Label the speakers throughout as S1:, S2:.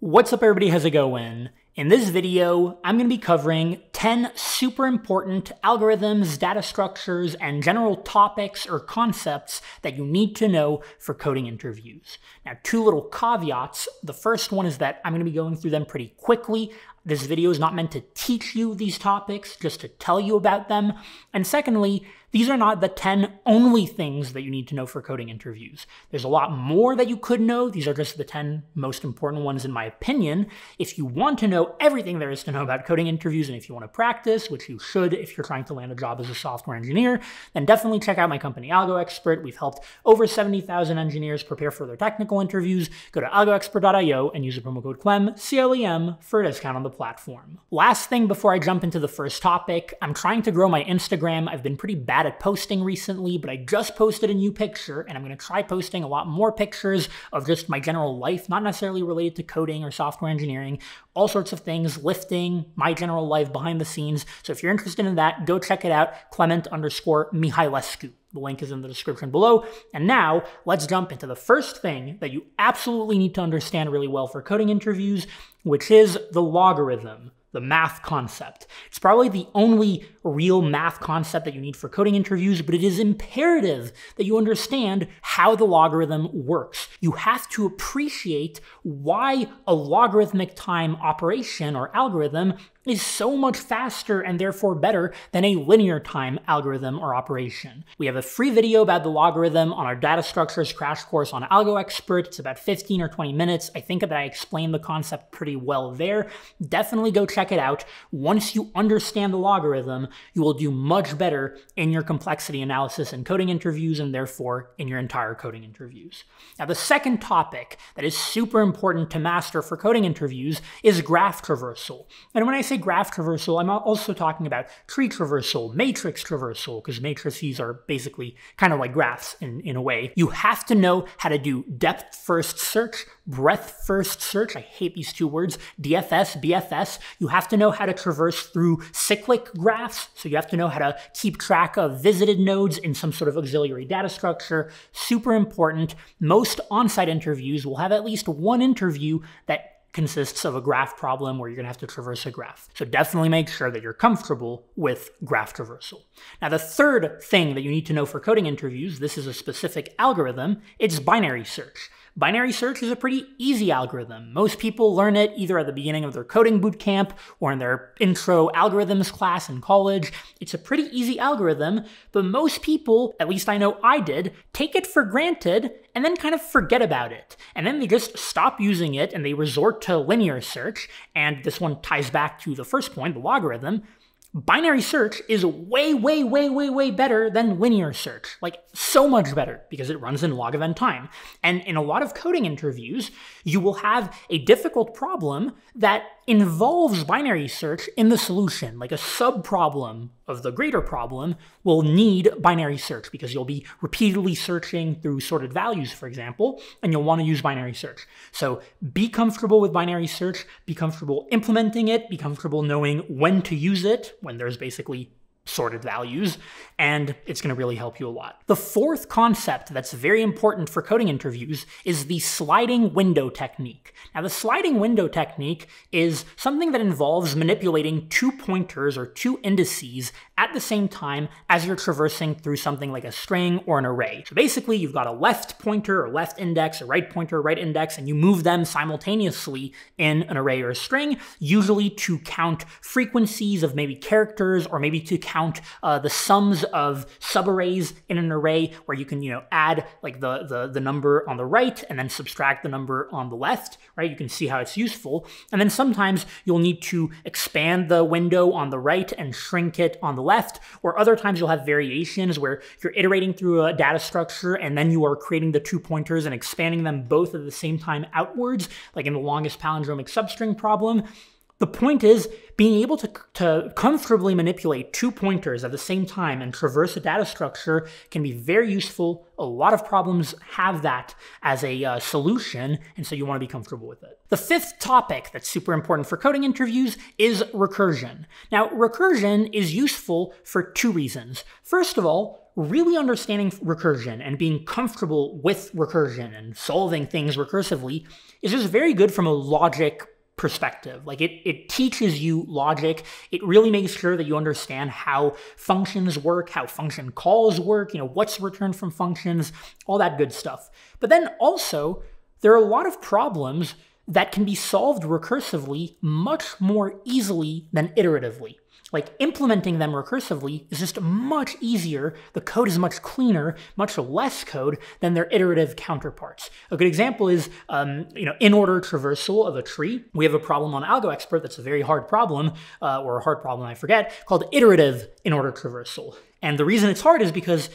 S1: What's up everybody, how's it going? In this video, I'm going to be covering 10 super important algorithms, data structures, and general topics or concepts that you need to know for coding interviews. Now, two little caveats. The first one is that I'm going to be going through them pretty quickly. This video is not meant to teach you these topics, just to tell you about them. And secondly, these are not the 10 only things that you need to know for coding interviews. There's a lot more that you could know. These are just the 10 most important ones in my opinion. If you want to know everything there is to know about coding interviews and if you want to practice, which you should if you're trying to land a job as a software engineer, then definitely check out my company AlgoExpert. We've helped over 70,000 engineers prepare for their technical interviews. Go to algoexpert.io and use the promo code CLEM, C-L-E-M, for a discount on the platform. Last thing before I jump into the first topic, I'm trying to grow my Instagram. I've been pretty bad bad at posting recently, but I just posted a new picture and I'm going to try posting a lot more pictures of just my general life, not necessarily related to coding or software engineering, all sorts of things, lifting, my general life behind the scenes. So if you're interested in that, go check it out, Clement underscore Mihailescu. The link is in the description below. And now let's jump into the first thing that you absolutely need to understand really well for coding interviews, which is the logarithm the math concept. It's probably the only real math concept that you need for coding interviews, but it is imperative that you understand how the logarithm works. You have to appreciate why a logarithmic time operation or algorithm is so much faster and therefore better than a linear time algorithm or operation. We have a free video about the logarithm on our data structures crash course on AlgoExpert. It's about 15 or 20 minutes. I think that I explained the concept pretty well there. Definitely go check it out. Once you understand the logarithm, you will do much better in your complexity analysis and coding interviews and therefore in your entire coding interviews. Now, the second topic that is super important to master for coding interviews is graph traversal. And when I say graph traversal, I'm also talking about tree traversal, matrix traversal, because matrices are basically kind of like graphs in, in a way. You have to know how to do depth first search, breadth first search. I hate these two words, DFS, BFS. You have to know how to traverse through cyclic graphs. So you have to know how to keep track of visited nodes in some sort of auxiliary data structure. Super important. Most on-site interviews will have at least one interview that consists of a graph problem where you're going to have to traverse a graph. So definitely make sure that you're comfortable with graph traversal. Now, the third thing that you need to know for coding interviews, this is a specific algorithm, it's binary search. Binary search is a pretty easy algorithm. Most people learn it either at the beginning of their coding bootcamp or in their intro algorithms class in college. It's a pretty easy algorithm, but most people, at least I know I did, take it for granted and then kind of forget about it. And then they just stop using it and they resort to linear search. And this one ties back to the first point, the logarithm binary search is way, way, way, way, way better than linear search. Like, so much better because it runs in log of n time. And in a lot of coding interviews, you will have a difficult problem that involves binary search in the solution. Like a subproblem of the greater problem will need binary search because you'll be repeatedly searching through sorted values, for example, and you'll want to use binary search. So be comfortable with binary search, be comfortable implementing it, be comfortable knowing when to use it, when there's basically sorted values, and it's going to really help you a lot. The fourth concept that's very important for coding interviews is the sliding window technique. Now, the sliding window technique is something that involves manipulating two pointers or two indices at the same time as you're traversing through something like a string or an array. So basically, you've got a left pointer or left index, a right pointer, right index, and you move them simultaneously in an array or a string, usually to count frequencies of maybe characters or maybe to count uh, the sums of subarrays in an array where you can, you know, add like the, the, the number on the right and then subtract the number on the left, right? You can see how it's useful. And then sometimes you'll need to expand the window on the right and shrink it on the left, or other times you'll have variations where you're iterating through a data structure and then you are creating the two pointers and expanding them both at the same time outwards, like in the longest palindromic substring problem. The point is being able to, to comfortably manipulate two pointers at the same time and traverse a data structure can be very useful. A lot of problems have that as a uh, solution, and so you want to be comfortable with it. The fifth topic that's super important for coding interviews is recursion. Now, recursion is useful for two reasons. First of all, really understanding recursion and being comfortable with recursion and solving things recursively is just very good from a logic perspective. Like it, it teaches you logic. It really makes sure that you understand how functions work, how function calls work, you know, what's returned from functions, all that good stuff. But then also, there are a lot of problems that can be solved recursively much more easily than iteratively. Like implementing them recursively is just much easier. The code is much cleaner, much less code than their iterative counterparts. A good example is, um, you know, in order traversal of a tree. We have a problem on AlgoExpert that's a very hard problem, uh, or a hard problem I forget, called iterative in order traversal. And the reason it's hard is because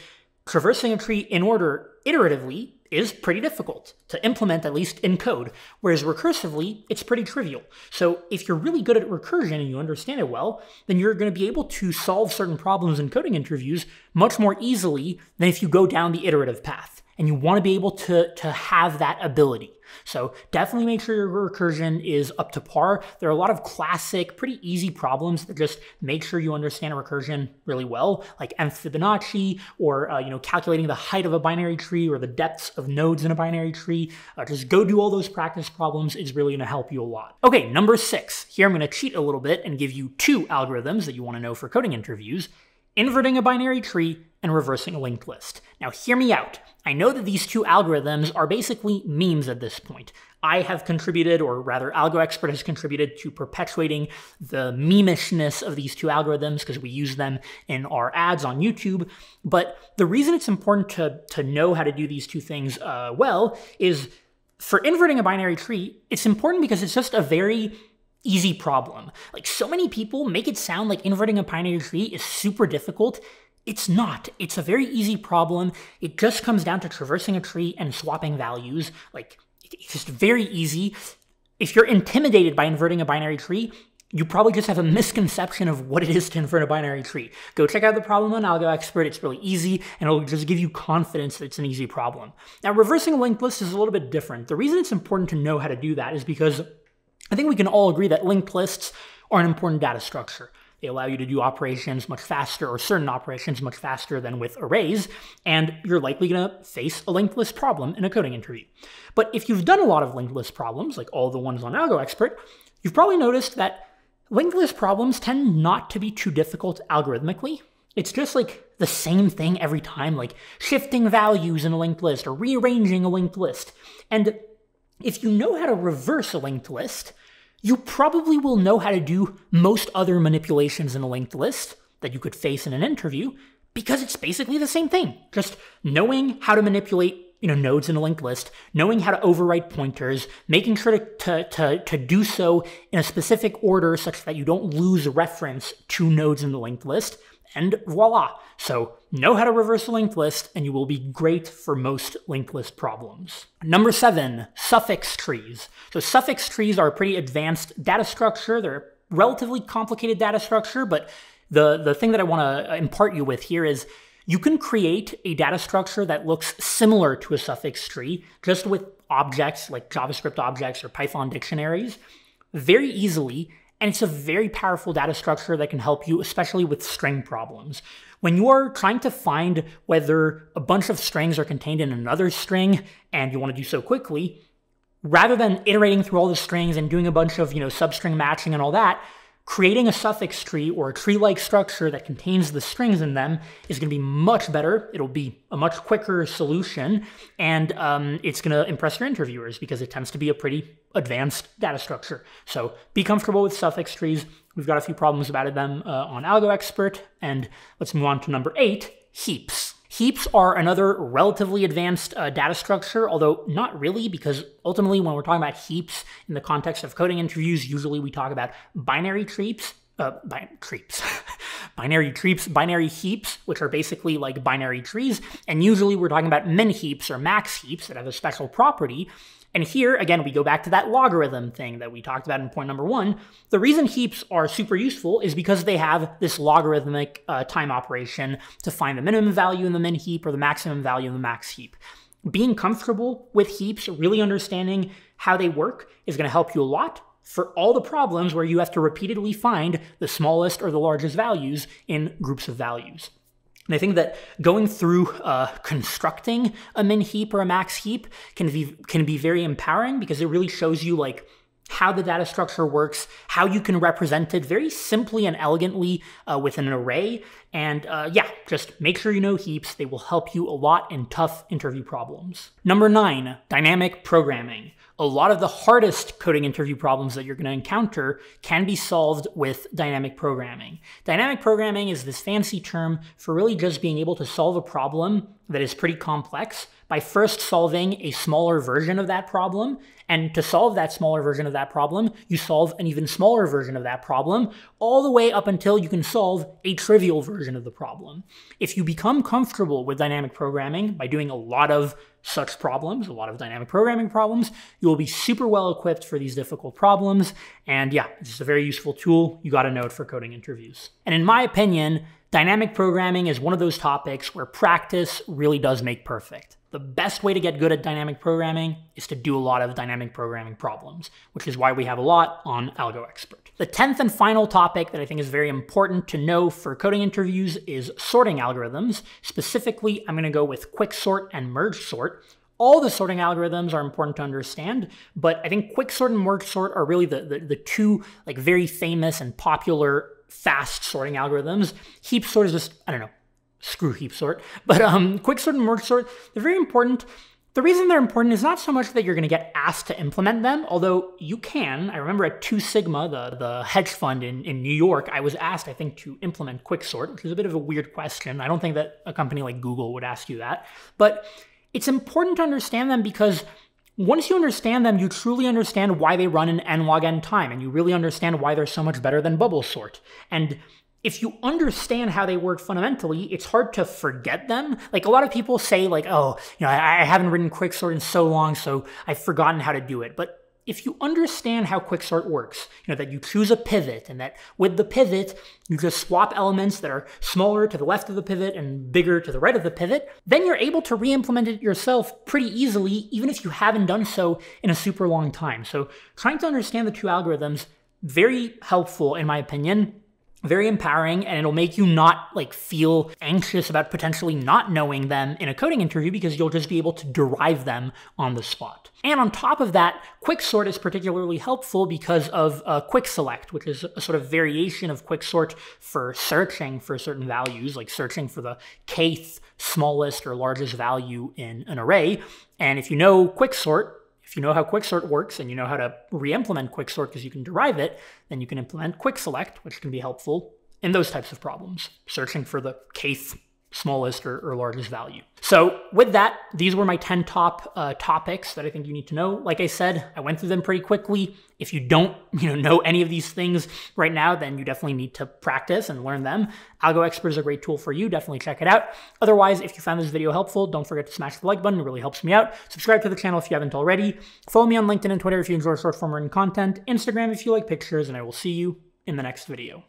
S1: traversing a tree in order iteratively is pretty difficult to implement, at least in code, whereas recursively, it's pretty trivial. So if you're really good at recursion and you understand it well, then you're going to be able to solve certain problems in coding interviews much more easily than if you go down the iterative path. And you want to be able to, to have that ability. So definitely make sure your recursion is up to par. There are a lot of classic, pretty easy problems that just make sure you understand recursion really well, like nth Fibonacci, or uh, you know calculating the height of a binary tree or the depths of nodes in a binary tree. Uh, just go do all those practice problems. It's really going to help you a lot. Okay, number six. Here I'm going to cheat a little bit and give you two algorithms that you want to know for coding interviews inverting a binary tree and reversing a linked list. Now, hear me out. I know that these two algorithms are basically memes at this point. I have contributed, or rather, AlgoExpert has contributed to perpetuating the memishness of these two algorithms because we use them in our ads on YouTube. But the reason it's important to, to know how to do these two things uh, well is for inverting a binary tree, it's important because it's just a very easy problem. Like so many people make it sound like inverting a binary tree is super difficult. It's not. It's a very easy problem. It just comes down to traversing a tree and swapping values. Like, it's just very easy. If you're intimidated by inverting a binary tree, you probably just have a misconception of what it is to invert a binary tree. Go check out the problem on AlgoExpert. It's really easy, and it'll just give you confidence that it's an easy problem. Now, reversing a linked list is a little bit different. The reason it's important to know how to do that is because I think we can all agree that linked lists are an important data structure. They allow you to do operations much faster, or certain operations much faster than with arrays, and you're likely going to face a linked list problem in a coding interview. But if you've done a lot of linked list problems, like all the ones on AlgoExpert, you've probably noticed that linked list problems tend not to be too difficult algorithmically. It's just like the same thing every time, like shifting values in a linked list or rearranging a linked list. And if you know how to reverse a linked list, you probably will know how to do most other manipulations in a linked list that you could face in an interview because it's basically the same thing. Just knowing how to manipulate you know, nodes in a linked list, knowing how to overwrite pointers, making sure to, to, to, to, do so in a specific order such that you don't lose reference to nodes in the linked list, and voila. So know how to reverse a linked list, and you will be great for most linked list problems. Number seven, suffix trees. So suffix trees are a pretty advanced data structure. They're a relatively complicated data structure, but the, the thing that I want to impart you with here is you can create a data structure that looks similar to a suffix tree, just with objects like JavaScript objects or Python dictionaries, very easily and it's a very powerful data structure that can help you, especially with string problems. When you are trying to find whether a bunch of strings are contained in another string and you want to do so quickly, rather than iterating through all the strings and doing a bunch of, you know, substring matching and all that, creating a suffix tree or a tree-like structure that contains the strings in them is going to be much better. It'll be a much quicker solution, and um, it's going to impress your interviewers because it tends to be a pretty advanced data structure. So be comfortable with suffix trees. We've got a few problems about them uh, on AlgoExpert, and let's move on to number eight, heaps. Heaps are another relatively advanced uh, data structure, although not really, because ultimately, when we're talking about heaps in the context of coding interviews, usually we talk about binary trees, uh, bi- trees, binary trees, binary heaps, which are basically like binary trees, and usually we're talking about min heaps or max heaps that have a special property. And here, again, we go back to that logarithm thing that we talked about in point number one. The reason heaps are super useful is because they have this logarithmic uh, time operation to find the minimum value in the min heap or the maximum value in the max heap. Being comfortable with heaps, really understanding how they work, is going to help you a lot for all the problems where you have to repeatedly find the smallest or the largest values in groups of values. And I think that going through uh, constructing a min heap or a max heap can be can be very empowering because it really shows you like how the data structure works, how you can represent it very simply and elegantly uh, with an array. And uh, yeah, just make sure you know heaps. They will help you a lot in tough interview problems. Number nine, dynamic programming. A lot of the hardest coding interview problems that you're going to encounter can be solved with dynamic programming. Dynamic programming is this fancy term for really just being able to solve a problem that is pretty complex by first solving a smaller version of that problem. And to solve that smaller version of that problem, you solve an even smaller version of that problem, all the way up until you can solve a trivial version of the problem. If you become comfortable with dynamic programming by doing a lot of such problems, a lot of dynamic programming problems, you will be super well equipped for these difficult problems. And yeah, it's just a very useful tool. You got to know it for coding interviews. And in my opinion, dynamic programming is one of those topics where practice really does make perfect. The best way to get good at dynamic programming is to do a lot of dynamic programming problems, which is why we have a lot on AlgoExpert. The 10th and final topic that I think is very important to know for coding interviews is sorting algorithms. Specifically, I'm going to go with quicksort and merge sort. All the sorting algorithms are important to understand, but I think quicksort and merge sort are really the, the, the two like very famous and popular fast sorting algorithms. Heap sort is just, I don't know, screw heap sort. But um, quick sort and merge sort, they're very important. The reason they're important is not so much that you're going to get asked to implement them, although you can. I remember at Two Sigma, the, the hedge fund in, in New York, I was asked, I think, to implement Quicksort, which is a bit of a weird question. I don't think that a company like Google would ask you that. But it's important to understand them because once you understand them, you truly understand why they run in n log n time, and you really understand why they're so much better than bubble sort. And if you understand how they work fundamentally, it's hard to forget them. Like a lot of people say, like, oh, you know, I, I haven't written quicksort in so long, so I've forgotten how to do it. But if you understand how quicksort works, you know, that you choose a pivot and that with the pivot, you just swap elements that are smaller to the left of the pivot and bigger to the right of the pivot, then you're able to re-implement it yourself pretty easily, even if you haven't done so in a super long time. So trying to understand the two algorithms, very helpful in my opinion very empowering and it'll make you not like feel anxious about potentially not knowing them in a coding interview because you'll just be able to derive them on the spot. And on top of that, quicksort is particularly helpful because of uh, which is a sort of variation of quicksort for searching for certain values, like searching for the kth smallest or largest value in an array. And if you know quicksort, if you know how quicksort works and you know how to re-implement quicksort because you can derive it, then you can implement quick select, which can be helpful in those types of problems, searching for the kth smallest or, or, largest value. So with that, these were my 10 top uh, topics that I think you need to know. Like I said, I went through them pretty quickly. If you don't you know, know any of these things right now, then you definitely need to practice and learn them. AlgoExpert is a great tool for you. Definitely check it out. Otherwise, if you found this video helpful, don't forget to smash the like button. It really helps me out. Subscribe to the channel if you haven't already. Follow me on LinkedIn and Twitter if you enjoy short form written content. Instagram if you like pictures, and I will see you in the next video.